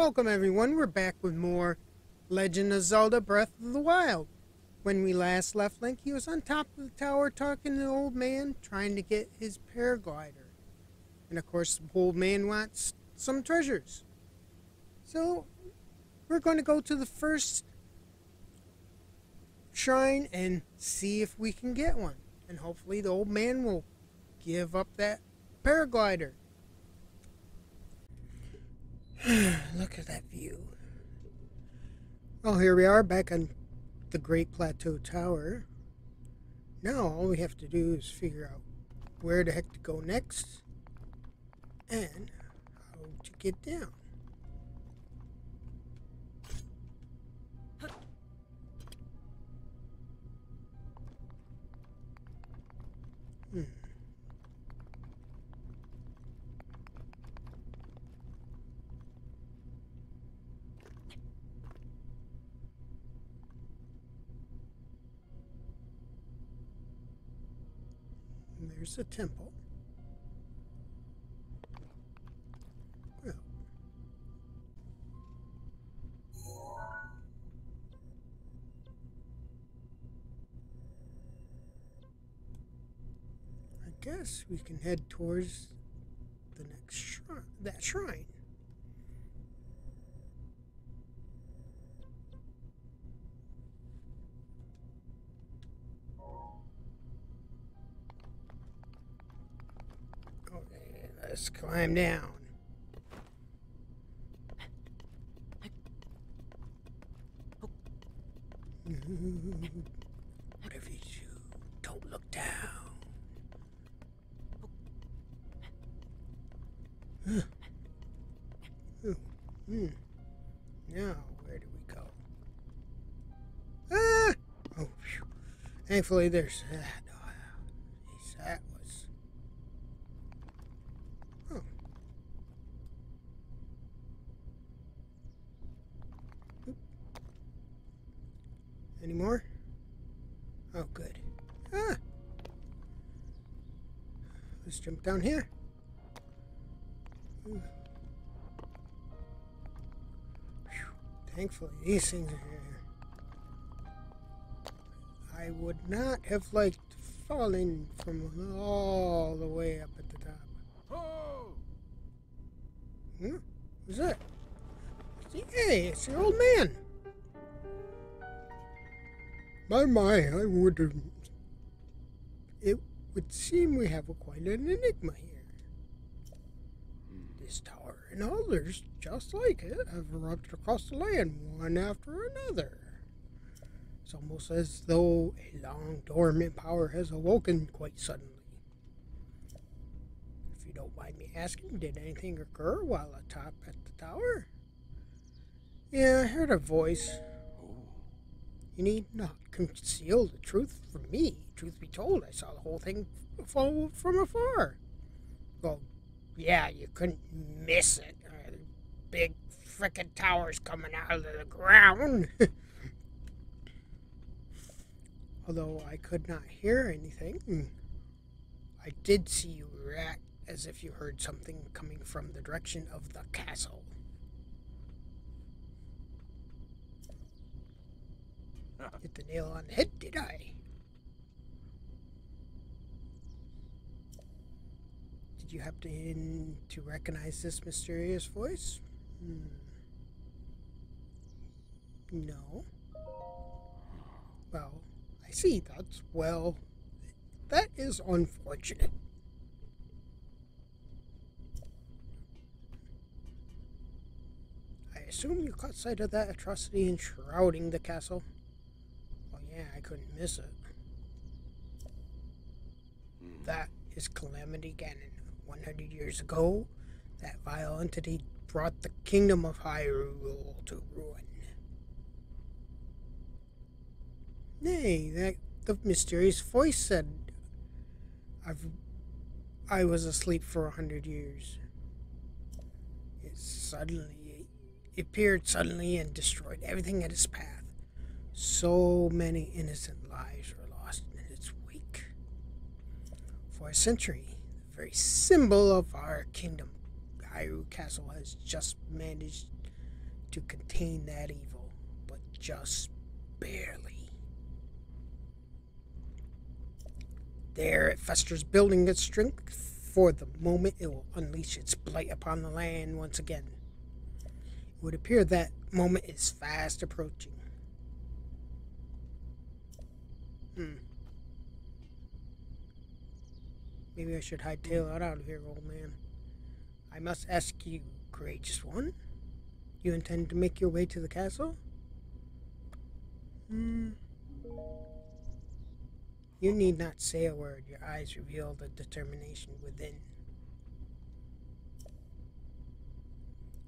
Welcome everyone, we're back with more Legend of Zelda Breath of the Wild. When we last left Link, he was on top of the tower talking to the old man, trying to get his paraglider. And of course, the old man wants some treasures. So, we're going to go to the first shrine and see if we can get one. And hopefully the old man will give up that paraglider. Look at that view. Well, here we are back on the Great Plateau Tower. Now all we have to do is figure out where the heck to go next and how to get down. There's a temple. Well. I guess we can head towards the next shrine, that shrine. Let's climb down. Whatever you do, don't look down. Now, where do we go? Ah! Oh, phew. Thankfully, there's that. Oh, geez, that was. Oh. Oop. Any more? Oh, good. Ah! Let's jump down here. Ooh. Thankfully, these things are here. I would not have liked falling from all the way up at the top. Oh! Hmm? Who's that? Hey, it's your old man. My, my, I would have. It would seem we have a quite an enigma here. This tower and others just like it have erupted across the land, one after another. It's almost as though a long dormant power has awoken quite suddenly. If you don't mind me asking, did anything occur while atop at the tower? Yeah, I heard a voice. You need not conceal the truth from me. Truth be told, I saw the whole thing fall from afar. Well, yeah, you couldn't miss it. Uh, big frickin' towers coming out of the ground. Although I could not hear anything, I did see you react as if you heard something coming from the direction of the castle. Hit the nail on the head, did I? Did you happen to recognize this mysterious voice? Hmm. No. Well, I see. That's well. That is unfortunate. I assume you caught sight of that atrocity enshrouding the castle. Yeah, I couldn't miss it. Hmm. That is Calamity Ganon. 100 years ago, that vile entity brought the kingdom of Hyrule to ruin. Nay, that the mysterious voice said I've I was asleep for a hundred years. It suddenly it appeared suddenly and destroyed everything in its path. So many innocent lives were lost in its wake. For a century, the very symbol of our kingdom, Hyrule Castle, has just managed to contain that evil, but just barely. There it festers, building its strength for the moment it will unleash its blight upon the land once again. It would appear that moment is fast approaching. Hmm. Maybe I should hightail it out of here, old man. I must ask you, courageous one. You intend to make your way to the castle? Hmm. You need not say a word. Your eyes reveal the determination within.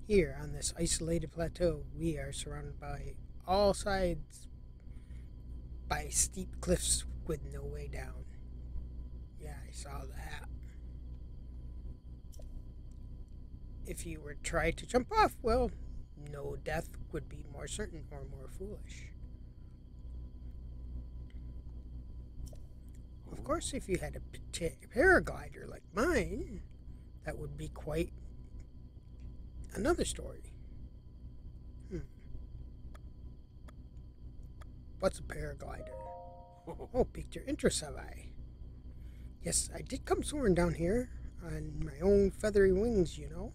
Here, on this isolated plateau, we are surrounded by all sides by steep cliffs with no way down. Yeah, I saw that. If you were to try to jump off, well, no death would be more certain or more foolish. Of course, if you had a paraglider like mine, that would be quite another story. Hmm. What's a paraglider? Oh, piqued your interest, have I? Yes, I did come soaring down here on my own feathery wings, you know.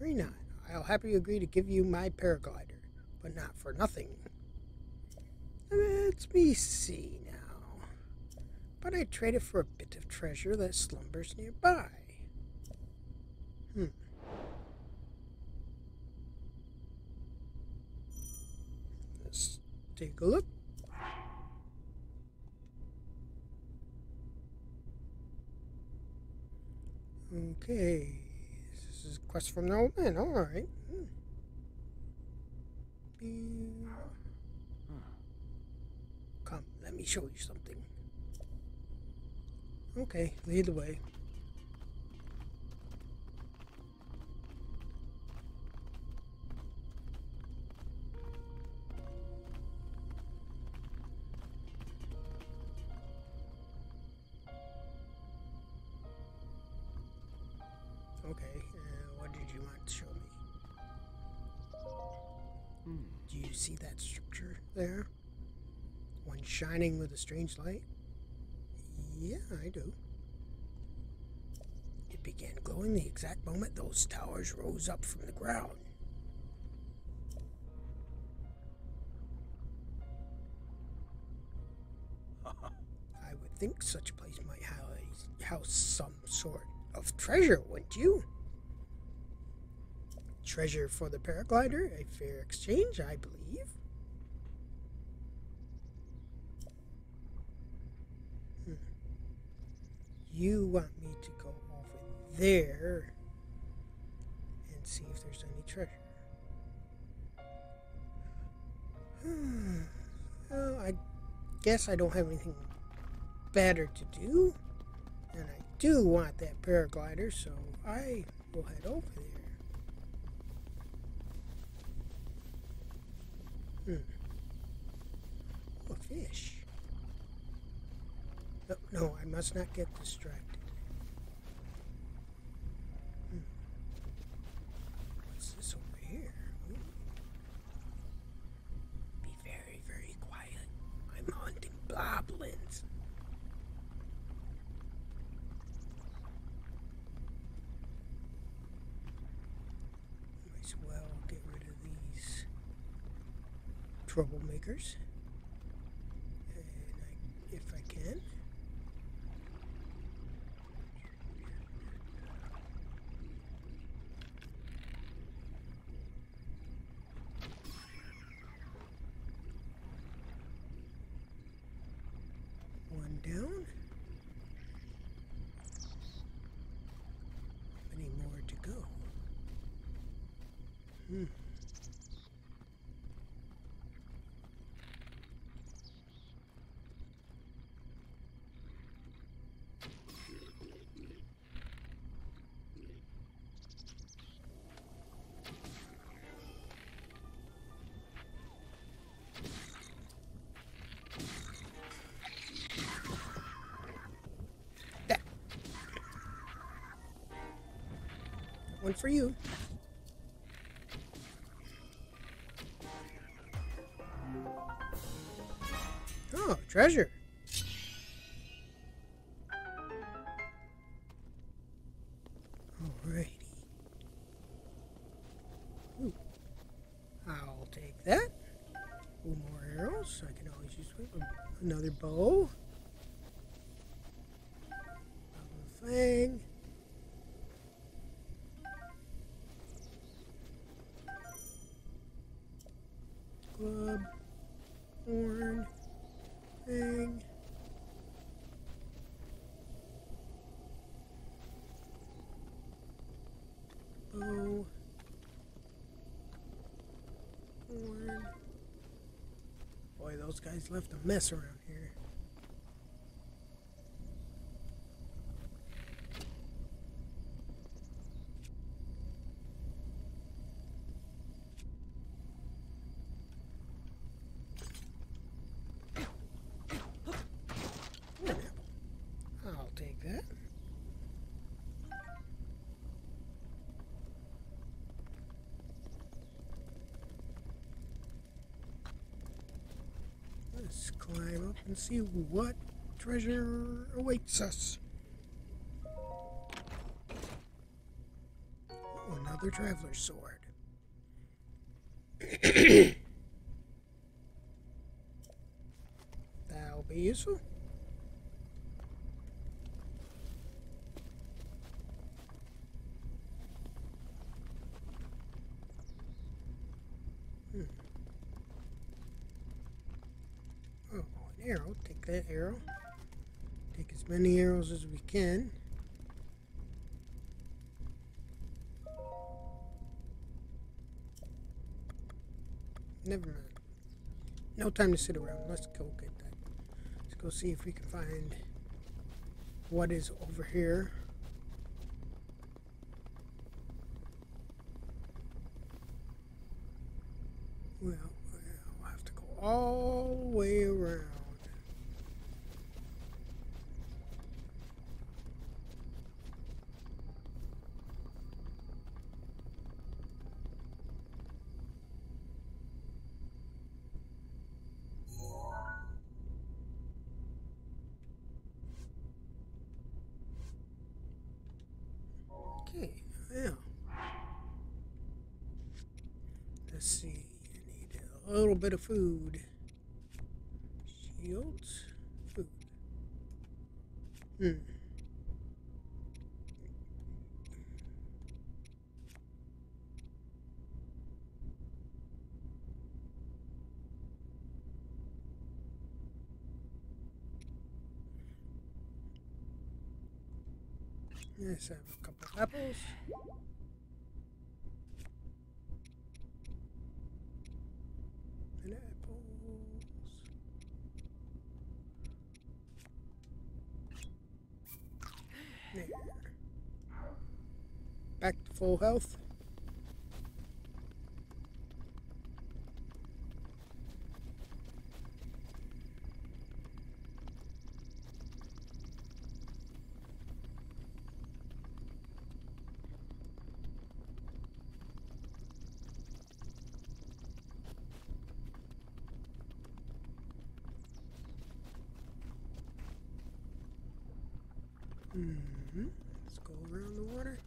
Not. I'll happily agree to give you my paraglider, but not for nothing. Let me see now. But I trade it for a bit of treasure that slumbers nearby. Hmm. Take a look. Okay. This is a quest from the old man. Alright. Hmm. Come, let me show you something. Okay, lead the way. Shining with a strange light? Yeah, I do. It began glowing the exact moment those towers rose up from the ground. I would think such a place might house, house some sort of treasure, wouldn't you? Treasure for the paraglider, a fair exchange, I believe. You want me to go over there and see if there's any treasure. Hmm. Well, I guess I don't have anything better to do. And I do want that paraglider, so I will head over there. Hmm. Oh, fish. No, no, I must not get distracted. Hmm. What's this over here? Ooh. Be very, very quiet. I'm hunting bokoblins. Might as well get rid of these troublemakers. And I, if I can. One down. Many more to go. Hmm. That. One for you. Treasure. Those guys left a mess around here. I'll take that. Let's climb up and see what treasure awaits us. Another traveler's sword. That'll be useful. Oh, an arrow. Take that arrow. Take as many arrows as we can. Never mind. No time to sit around. Let's go get that. Let's go see if we can find what is over here. Well, we'll have to go all the way around. Okay, yeah. Let's see. I need a little bit of food. Shields. Food. Hmm. Yes, I have a couple of apples. There. Back to full health. hmm Let's go around the water.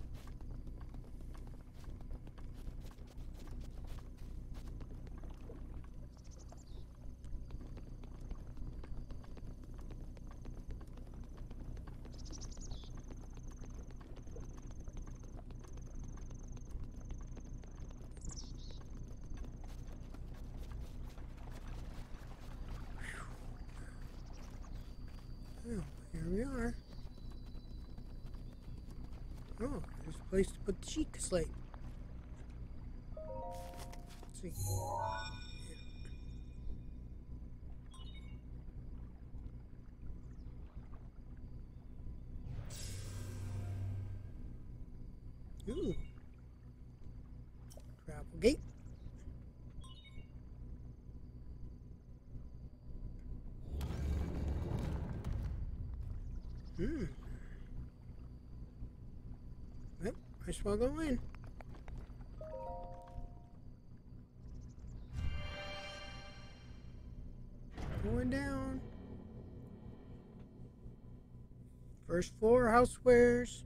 Well, here we are. Oh, there's a place to put the Sheikah slate. Let's see. Ooh. Travel gate. Hmm. Well, go in. Going down. First floor, housewares.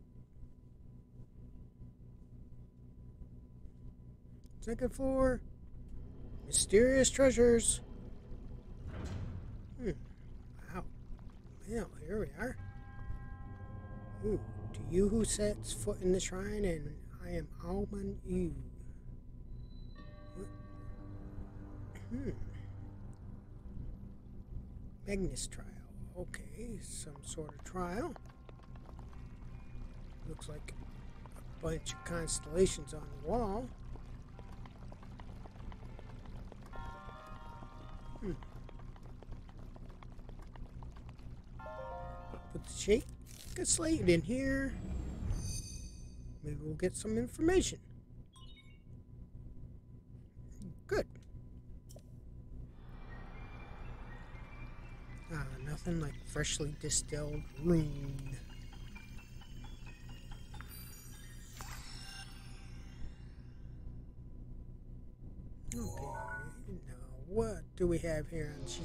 Second floor, mysterious treasures. Hmm. Wow. Well, here we are. Ooh. You who sets foot in the shrine, and I am Oman Au. Hmm. Magnesis trial. Okay, some sort of trial. Looks like a bunch of constellations on the wall. Hmm. Put the shake a slate in here. Maybe we'll get some information. Good. Ah, nothing like freshly distilled rune. Okay, now what do we have here on sheet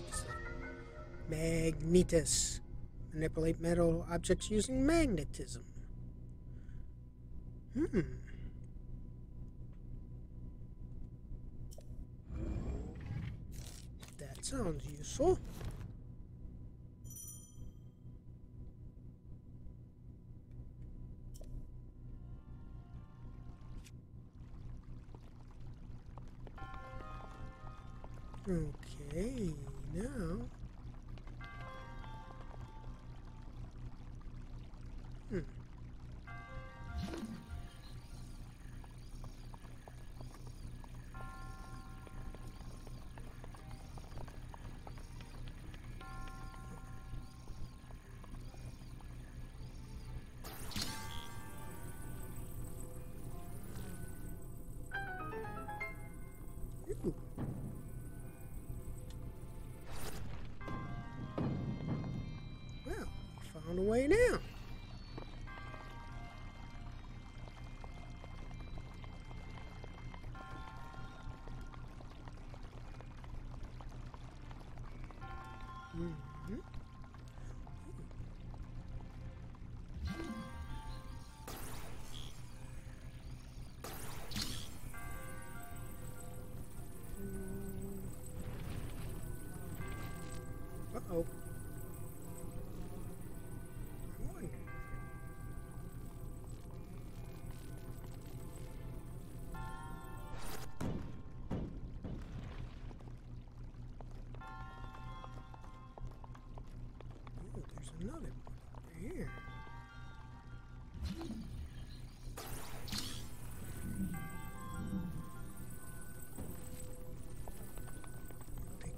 Magnesis. Manipulate metal objects using magnetism. Hmm. That sounds useful. Okay, now Mhm.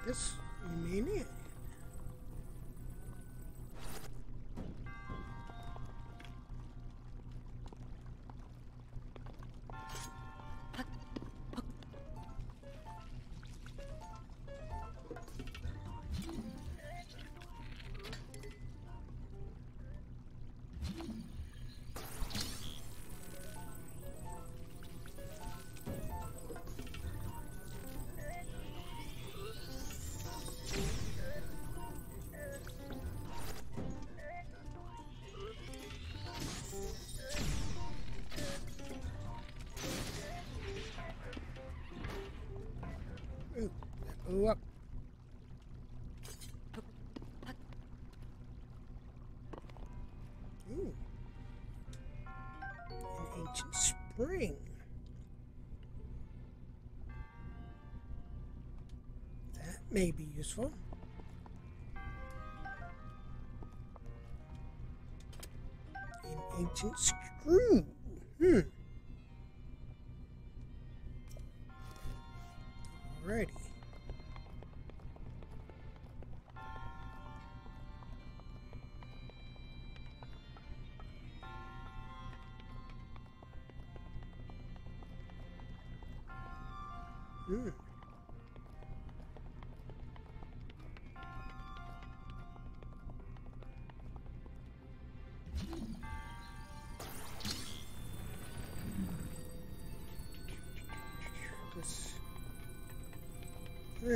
This, remain up. Ooh. An ancient spring. That may be useful. An ancient screw. Hmm.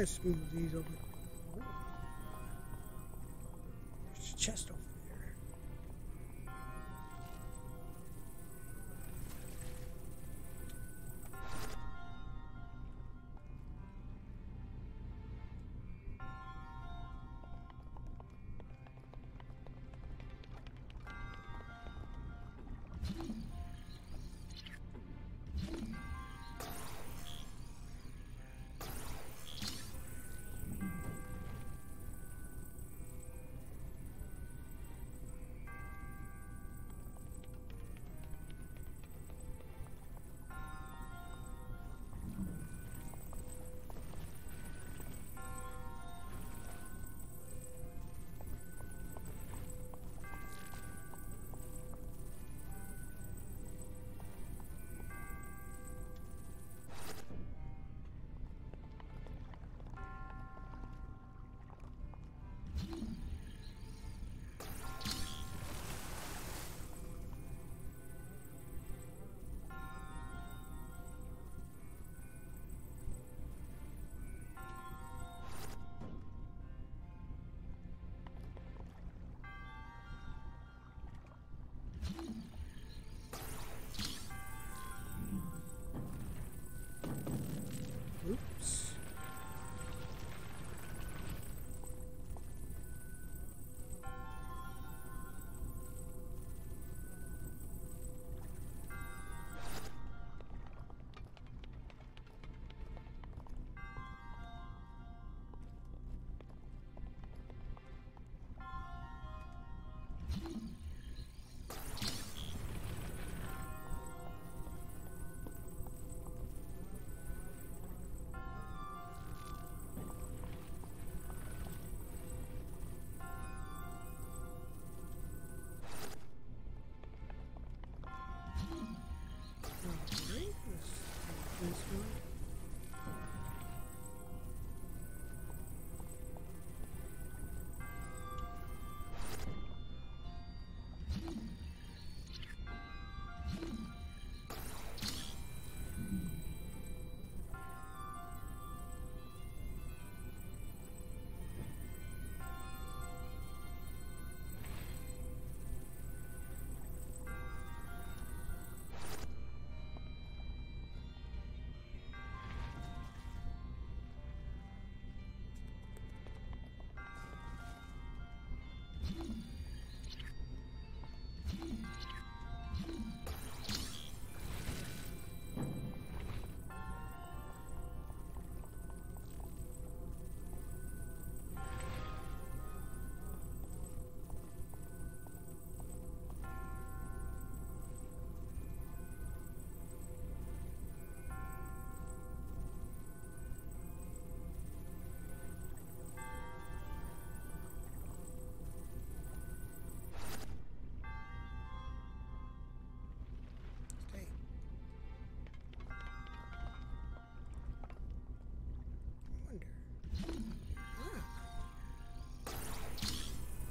Let's, let's these.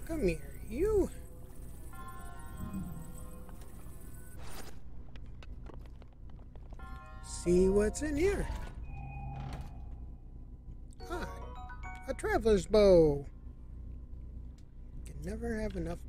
Come here, you. See what's in here. Ah, a traveler's bow. Can never have enough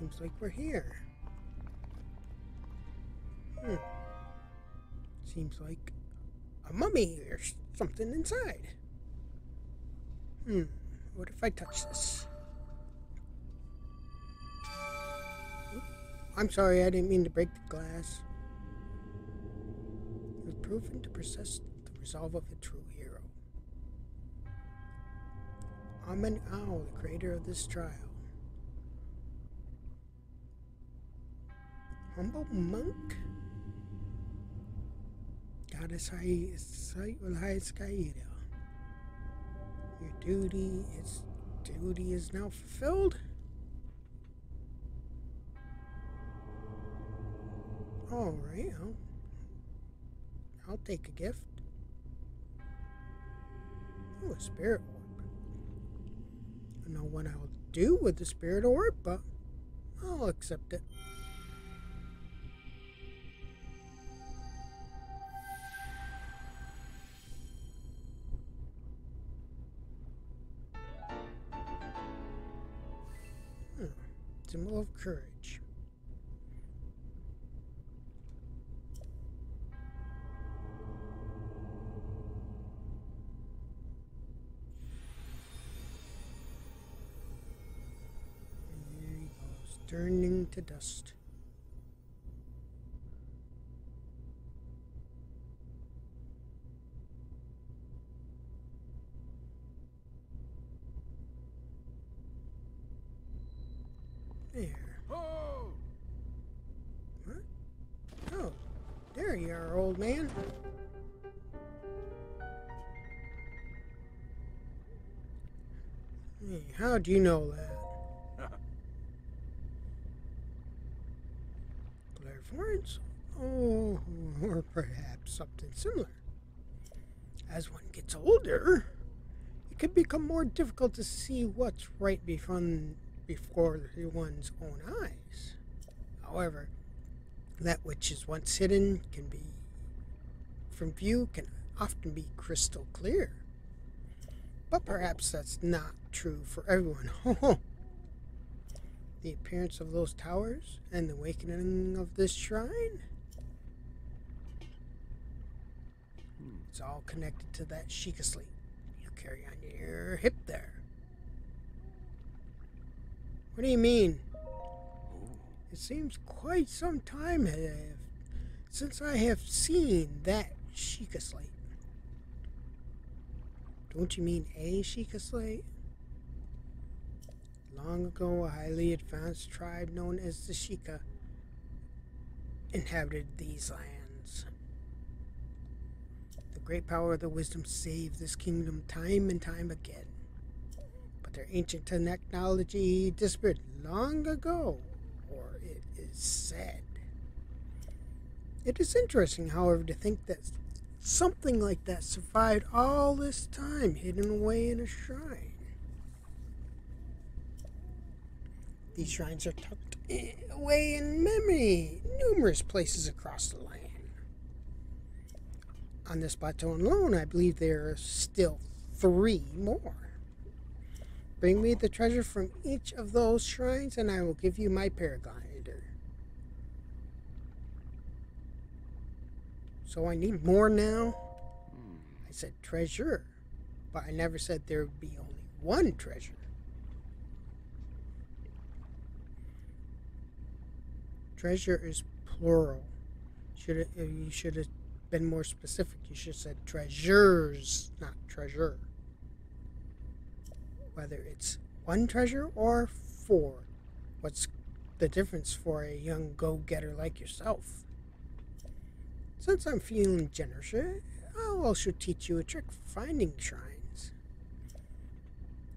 Seems like we're here. Hmm. Seems like a mummy or something inside. Hmm. What if I touch this? I'm sorry, I didn't mean to break the glass. It was proven to possess the resolve of a true hero. Oman Au, the creator of this trial. Humble monk? Goddess High. Your duty is duty is now fulfilled. All right, I'll, I'll take a gift. Oh, a spirit orb. I don't know what I'll do with the spirit orb, but I'll accept it. Symbol of courage. He goes, turning to dust. How'd you know that? Clairvoyance? Oh, or perhaps something similar. As one gets older, it can become more difficult to see what's right before, before one's own eyes. However, that which is once hidden can be from view can often be crystal clear. But perhaps that's not true for everyone. the appearance of those towers and the awakening of this shrine. Hmm, it's all connected to that Sheikah slate you carry on your hip there. What do you mean? It seems quite some time have, since I have seen that Sheikah slate. Don't you mean a Sheikah slate? Long ago, a highly advanced tribe known as the Sheikah inhabited these lands. The great power of the wisdom saved this kingdom time and time again. But their ancient technology disappeared long ago, or it is said. It is interesting, however, to think that something like that survived all this time hidden away in a shrine. These shrines are tucked away in many, numerous places across the land. On this plateau alone, I believe there are still three more. Bring me the treasure from each of those shrines, and I will give you my paraglider. So I need more now? Hmm. I said treasure, but I never said there would be only one treasure. Treasure is plural. Should it, uh, you should have been more specific. You should have said treasures, not treasure. Whether it's one treasure or four, what's the difference for a young go-getter like yourself? Since I'm feeling generous, I'll also teach you a trick for finding shrines.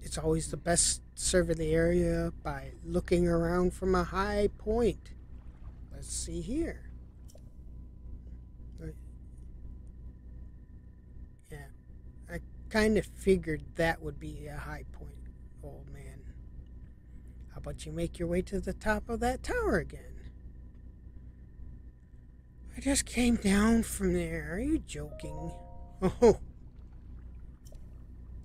It's always the best survey the area by looking around from a high point. Let's see here. Yeah, I kind of figured that would be a high point, old man. How about you make your way to the top of that tower again? I just came down from there. Are you joking? Oh,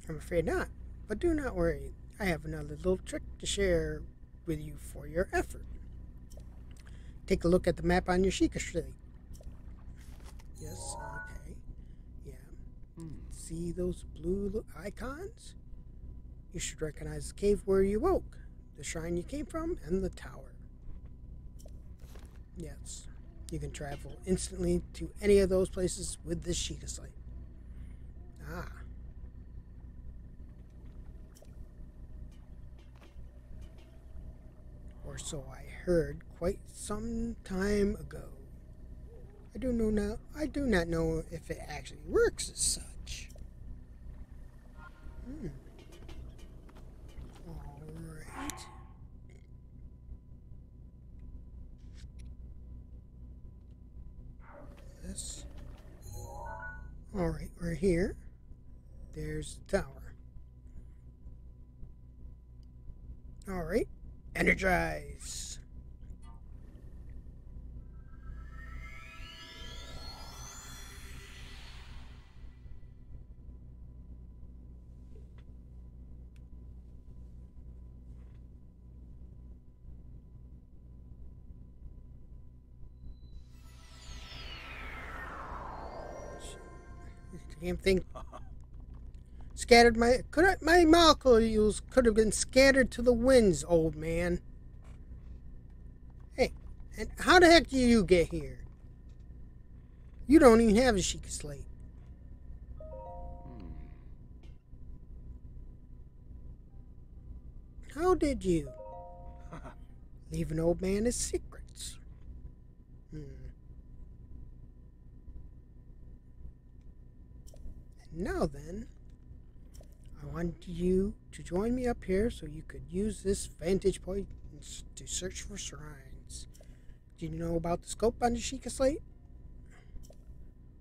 I'm afraid not. But do not worry. I have another little trick to share with you for your effort. Take a look at the map on your Sheikah slate. Yes, okay. Yeah. See those blue icons? You should recognize the cave where you woke, the shrine you came from, and the tower. Yes. You can travel instantly to any of those places with this Sheikah slate. Ah. Or so I heard quite some time ago. I do know now I do not know if it actually works as such. Hmm. Alright. This. Alright, we're here. There's the tower. All right, energize. Damn thing scattered my could I, my molecules could have been scattered to the winds, old man. Hey, and how the heck did you get here? You don't even have a Sheikah slate. How did you? Leave an old man his secrets. Hmm. Now then, I want you to join me up here so you could use this vantage point to search for shrines. Do you know about the scope on the Sheikah slate?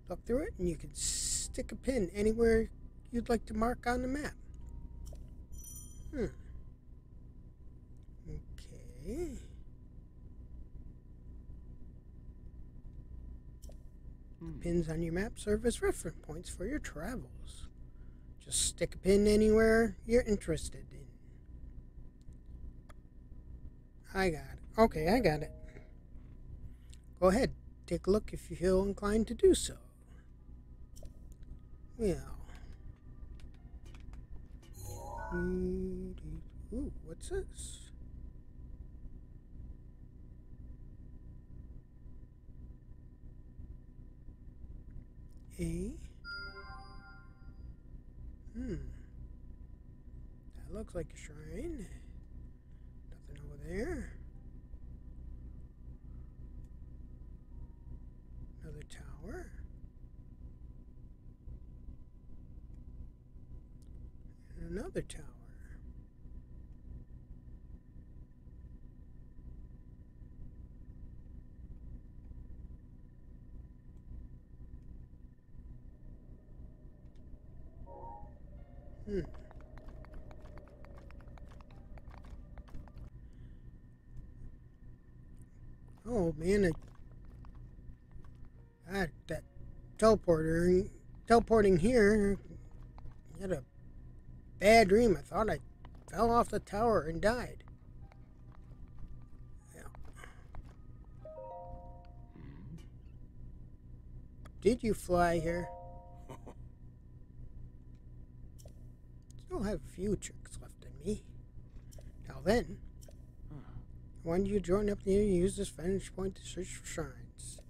Look through it and you can stick a pin anywhere you'd like to mark on the map. Hmm. Okay. Pins on your map serve as reference points for your travels. Just stick a pin anywhere you're interested in. I got it. Okay, I got it. Go ahead, take a look if you feel inclined to do so. Well. Ooh, what's this? A Hmm. That looks like a shrine. Nothing over there. Another tower. And another tower. Man, I, God, that teleporter, teleporting here, had a bad dream. I thought I fell off the tower and died. Yeah. Did you fly here? Still have a few tricks left in me. Now then, don't you join up and use this vantage point to search for shrines?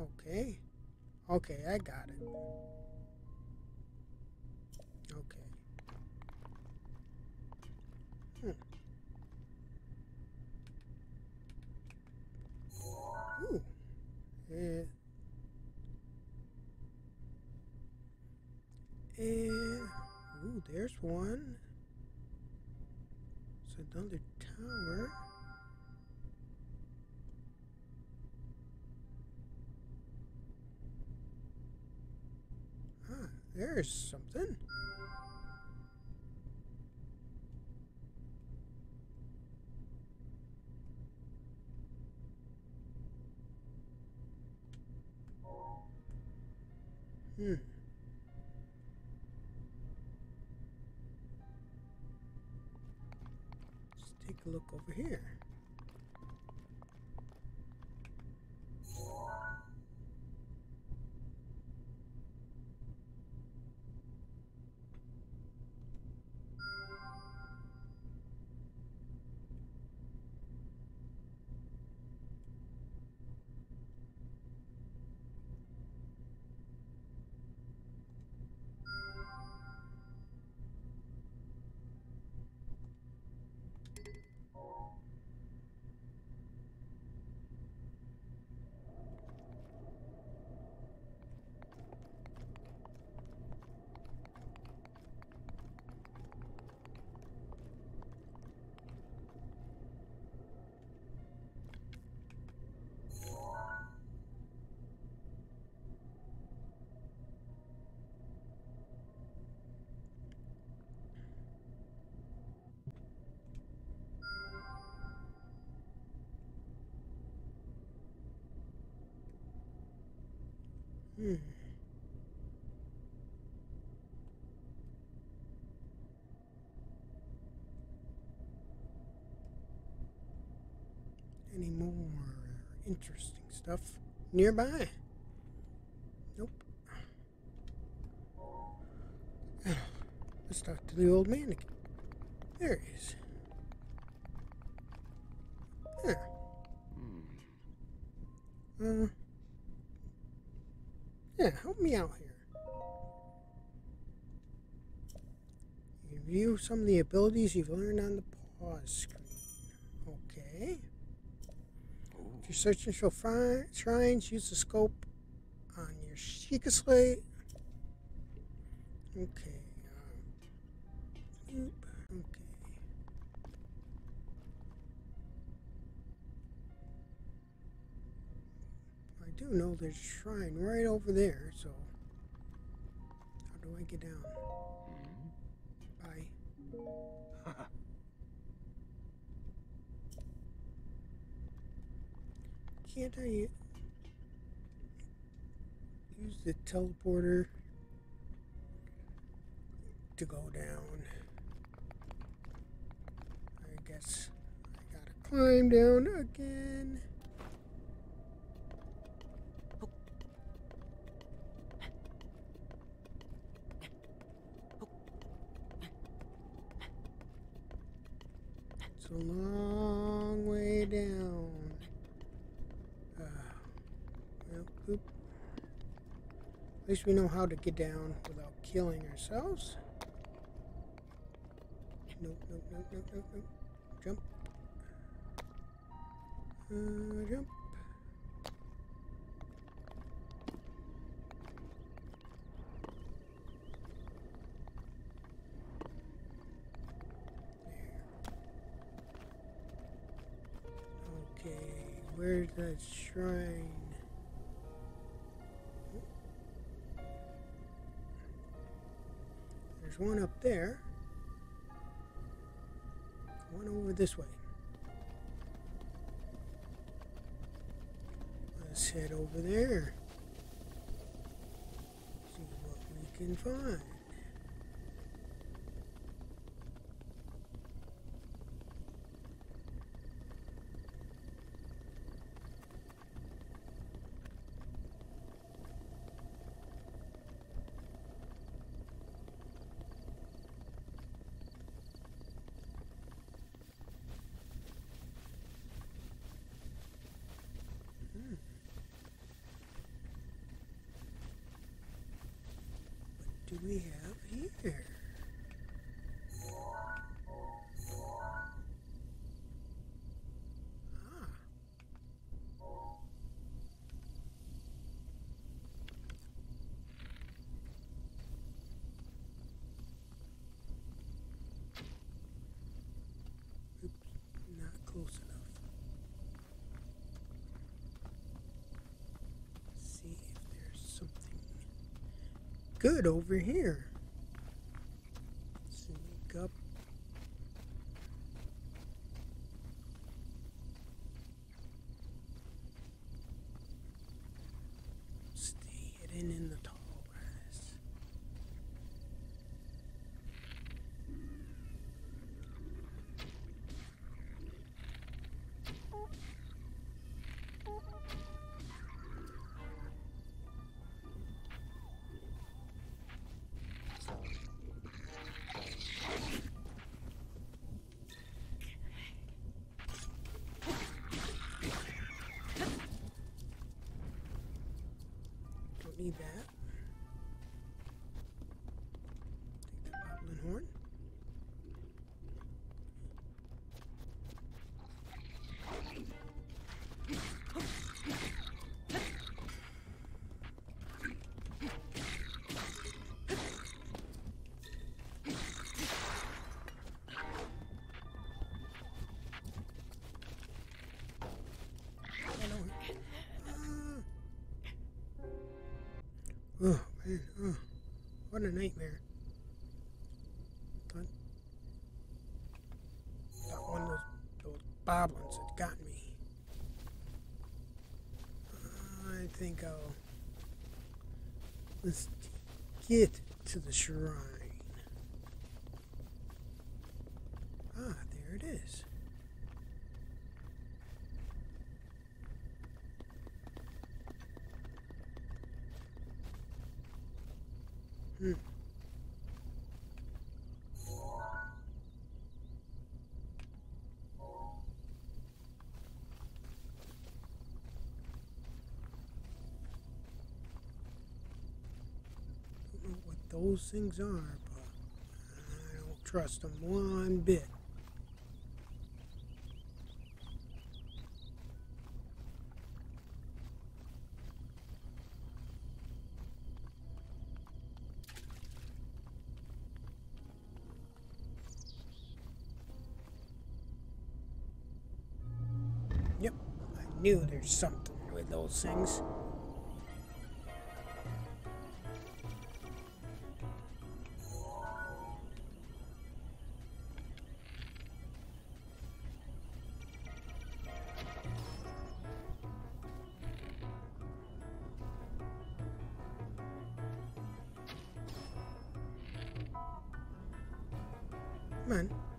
Okay. Okay, I got it. Okay. Hmm. Ooh. And, and ooh, there's one. It's another tower. Ah, there's something. Hmm. Here. Hmm. Any more interesting stuff nearby? Nope. Let's talk to the old man again. There he is. There. Uh, yeah, help me out here. You view some of the abilities you've learned on the pause screen. Okay. If you're searching for shrines, use the scope on your Sheikah slate. Okay. Do know there's a shrine right over there, so how do I get down? Mm-hmm. Bye. Can't I use the teleporter to go down? I guess I gotta climb down again. A long way down. Uh, well. At least we know how to get down without killing ourselves. Nope, nope, nope, nope, nope, nope. Jump. Uh, jump. That shrine? There's one up there. One over this way. Let's head over there. See what we can find. What do we have here? Ah. Oops, not close enough. See if there's something good over here. Oh man, oh, what a nightmare. Thought, thought one of those, those bokoblins had got me. I think I'll Let's get to the shrine. Ah, there it is. Hmm. Don't know what those things are, but I don't trust them one bit. Yep, I knew there's something with those things. Come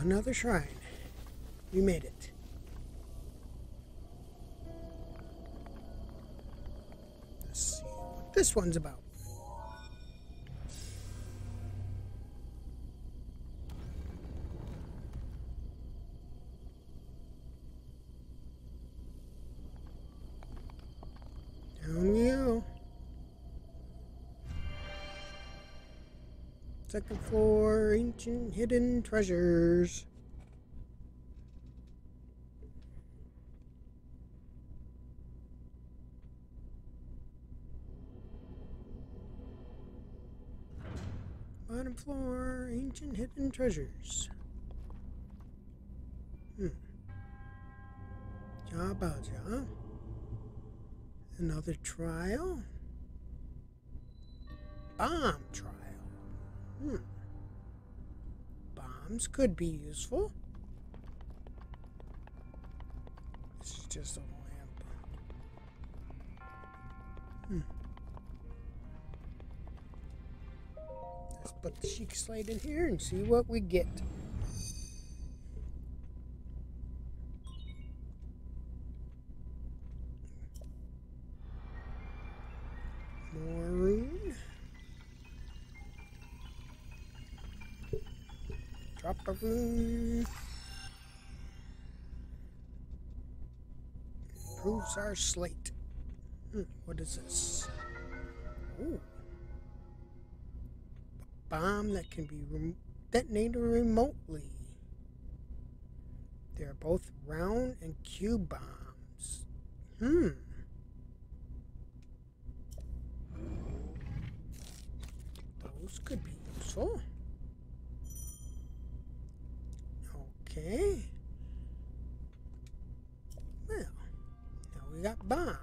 another shrine. We made it. Let's see what this one's about. Hidden treasures. Bottom floor, ancient hidden treasures. Hmm. Ja Baij. Another trial. Bomb trial. Hmm. Bombs could be useful. This is just a lamp. Hmm. Let's put the Sheikah slate in here and see what we get. Our slate. Hmm, what is this? Ooh. A bomb that can be detonated remotely. They're both round and cube bombs. Hmm. Those could be useful. Okay. We got bombs.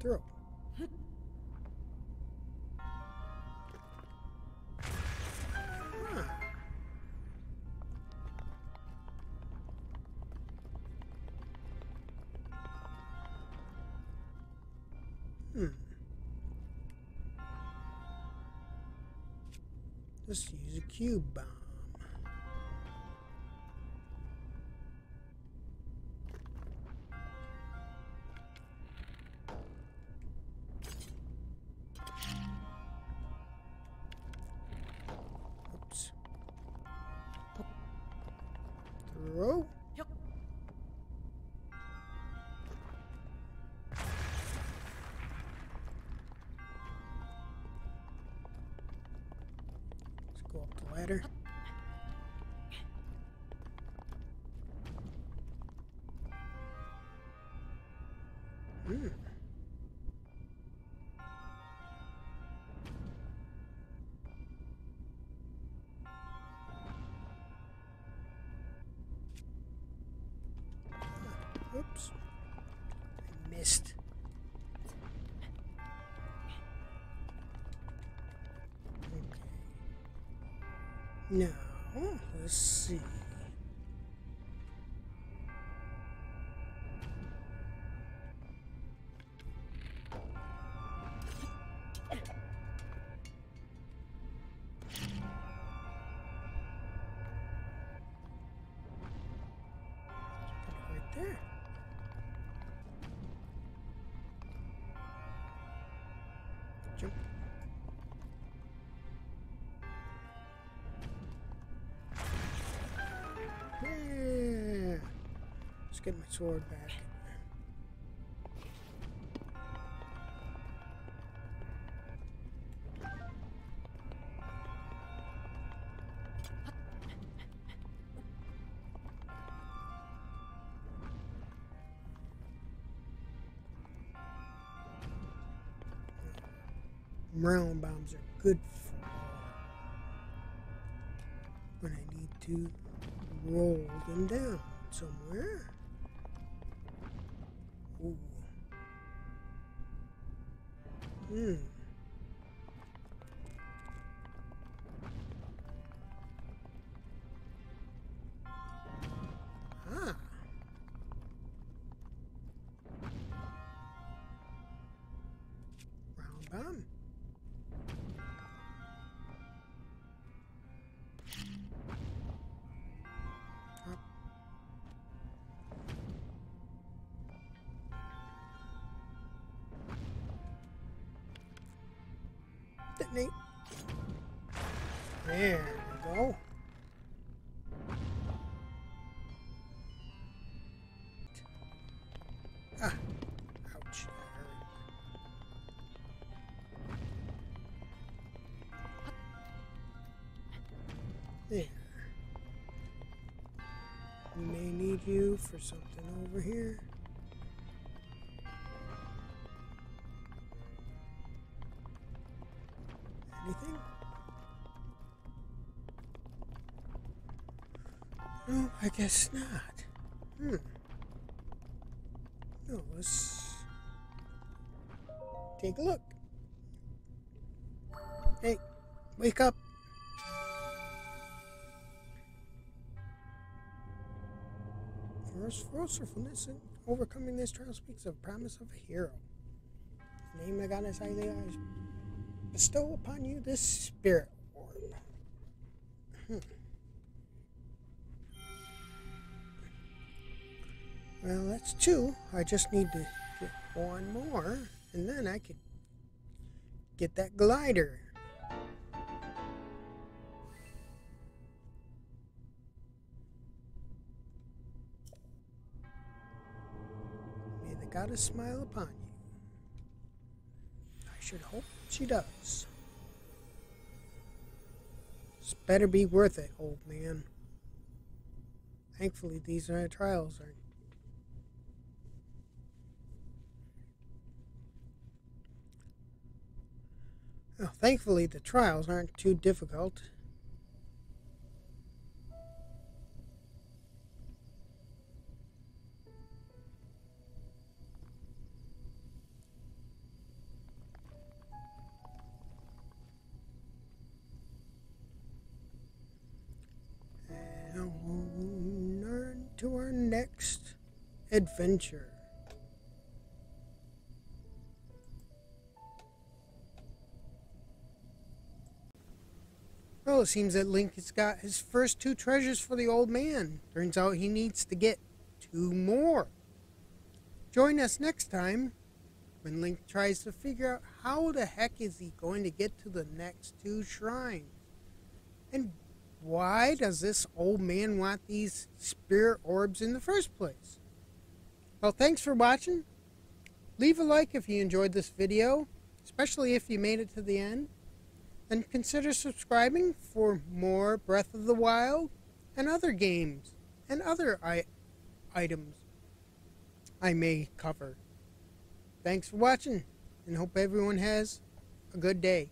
Throw. Ah. A cube. Let's see. Right there. Jump. Get my sword back. Round bombs are good for when I need to roll them down somewhere. There we go. Ah, ouch. There. We may need you for something over here. I guess not. Hmm. No, let's take a look. Hey, wake up. Forcefulness in overcoming this trial speaks of promise of a hero. The name of Isaiah is bestow upon you this spirit orb. Well, that's two. I just need to get one more, and then I could get that glider. May the goddess smile upon you. I should hope she does. This better be worth it, old man. Thankfully, these uh, trials aren't. Well, thankfully, the trials aren't too difficult. To our next adventure. It seems that Link has got his first two treasures for the old man. Turns out he needs to get two more. Join us next time when Link tries to figure out how the heck is he going to get to the next two shrines. And why does this old man want these spirit orbs in the first place? Well, thanks for watching. Leave a like if you enjoyed this video, especially if you made it to the end. And consider subscribing for more Breath of the Wild and other games and other I items I may cover. Thanks for watching and hope everyone has a good day.